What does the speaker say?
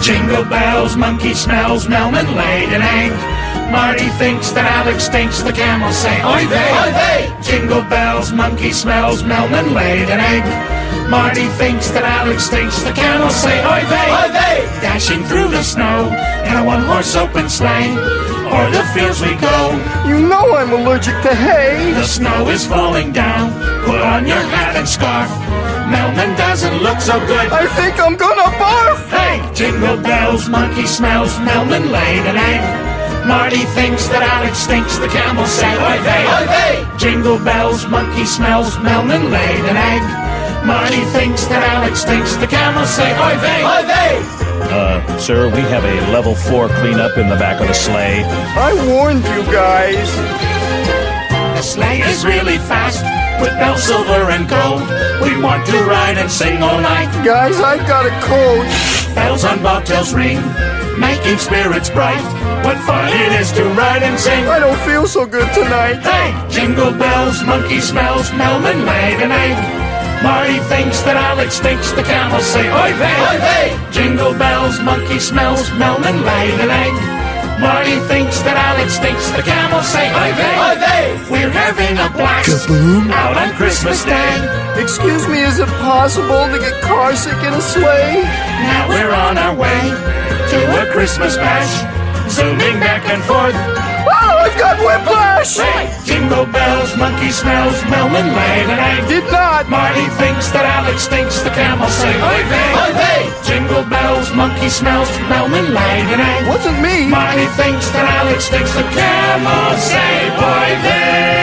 Jingle bells, monkey smells, Melman laid an egg. Marty thinks that Alex stinks, the camels say, Oy vey, oy vey! Jingle bells, monkey smells, Melman laid an egg. Marty thinks that Alex stinks, the camels say, Oy vey, oy vey! Dashing through the snow in a one horse open sleigh, o'er the fields we go. You know I'm allergic to hay. The snow is falling down, put on your hat and scarf. Melman doesn't look so good. I think I'm gonna barf. Hey, jingle bells, monkey smells, Melman laid an egg. Marty thinks that Alex stinks, the camel say, Oy vey, oy vey! Jingle bells, monkey smells, Melman laid an egg. Marty thinks that Alex stinks, the camel say, Oy vey, oy vey! Uh, sir, we have a level four cleanup in the back of the sleigh. I warned you guys. Sleigh is really fast, with bells, silver, and gold. We want to ride and sing all night. Guys, I've got a cold. Bells on bobtails ring, making spirits bright. What fun it is to ride and sing! I don't feel so good tonight. Hey, jingle bells, monkey smells, Melman laid an egg. Marty thinks that Alex stinks, the camels say, Oy vey, oy vey! Jingle bells, monkey smells, Melman laid an egg. Marty thinks that Alex stinks, the camels say, Oy vey, oy We're having a blast out on Christmas Day. Excuse me, is it possible to get carsick in a sleigh? Now we're on our way to a Christmas bash, zooming back and forth. Oh, I've got whiplash! Hey, jingle bells, monkey smells, Melman laid an egg. Did not. Marty thinks that Alex stinks, the camels say, Jingle monkey smells, Melman egg. Wasn't me. Marty thinks that Alex stinks, the camels say, boy vey!